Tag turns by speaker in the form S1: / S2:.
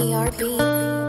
S1: PRB.